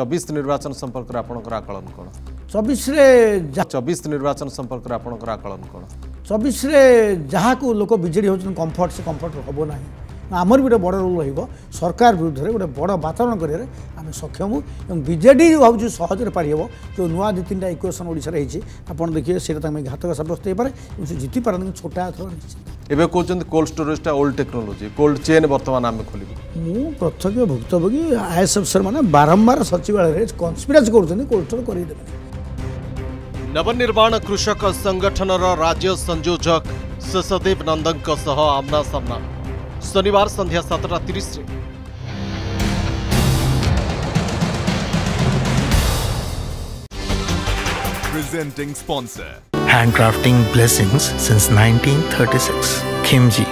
ଚବିଶ ନିର୍ବାଚନ ସମ୍ପର୍କରେ ଆପଣଙ୍କର ଆକଳନ କ'ଣ ଚବିଶରେ ଚବିଶ ନିର୍ବାଚନ ସମ୍ପର୍କରେ ଆପଣଙ୍କର ଆକଳନ କ'ଣ ଚବିଶରେ ଯାହାକୁ ଲୋକ ବିଜେଡ଼ି ହେଉଛନ୍ତି କମ୍ଫର୍ଟ ସେ କମ୍ଫର୍ଟ ହେବ ନାହିଁ ଆମର ବି ଗୋଟେ ବଡ଼ ରୋଲ୍ ରହିବ ସରକାର ବିରୁଦ୍ଧରେ ଗୋଟେ ବଡ଼ ବାତାବରଣ କରିବାରେ ଆମେ ସକ୍ଷମ ହଉ ଏବଂ ବିଜେଡ଼ି ଭାବୁଛୁ ସହଜରେ ପାରିହେବ ଯେଉଁ ନୂଆ ଦୁଇ ତିନିଟା ଇକ୍ୱେସନ୍ ଓଡ଼ିଶାରେ ହେଇଛି ଆପଣ ଦେଖିବେ ସେଇଟା ତାଙ୍କ ପାଇଁ ଘାତକ ସାବ୍ୟସ୍ତ ହେଇପାରେ ଏବଂ ସେ ଜିତିପାରନ୍ତି ଛୋଟା ଏଥର ନିଶ୍ଚିତ ଏବେ କହୁଛନ୍ତି କୋଲ୍ଡ ଷ୍ଟୋରେଜଟା ଓଲ୍ଡ ଟେକ୍ନୋଲୋଜି କୋଲ୍ଡ ଚେନ୍ ବର୍ତ୍ତମାନ ଆମେ ଖୋଲିବା ମୁଁ ପ୍ରତ୍ୟକ୍ଷ ଭୁକ୍ତଭୋଗୀ ଆଇ ଏସ୍ ଅଫିସରମାନେ ବାରମ୍ବାର ସଚିବାଳୟରେ କନ୍ସପିରାଜ କରୁଛନ୍ତି କୋର୍ଟର କରିଦେବେ ନବନିର୍ମାଣ କୃଷକ ସଂଗଠନର ରାଜ୍ୟ ସଂଯୋଜକ ଶେଷଦେବ ନନ୍ଦଙ୍କ ସହ ଆମ୍ନାସାମ୍ନା ଶନିବାର ସନ୍ଧ୍ୟା ସାତଟା ତିରିଶରେ Presenting sponsor. Handcrafting blessings since 1936. Kimji.